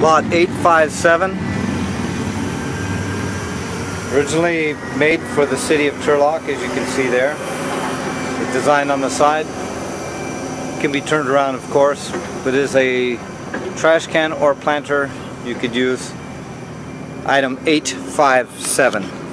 lot 857. Originally made for the city of Turlock, as you can see there. The design on the side can be turned around, of course, but is a trash can or planter you could use. Item 857.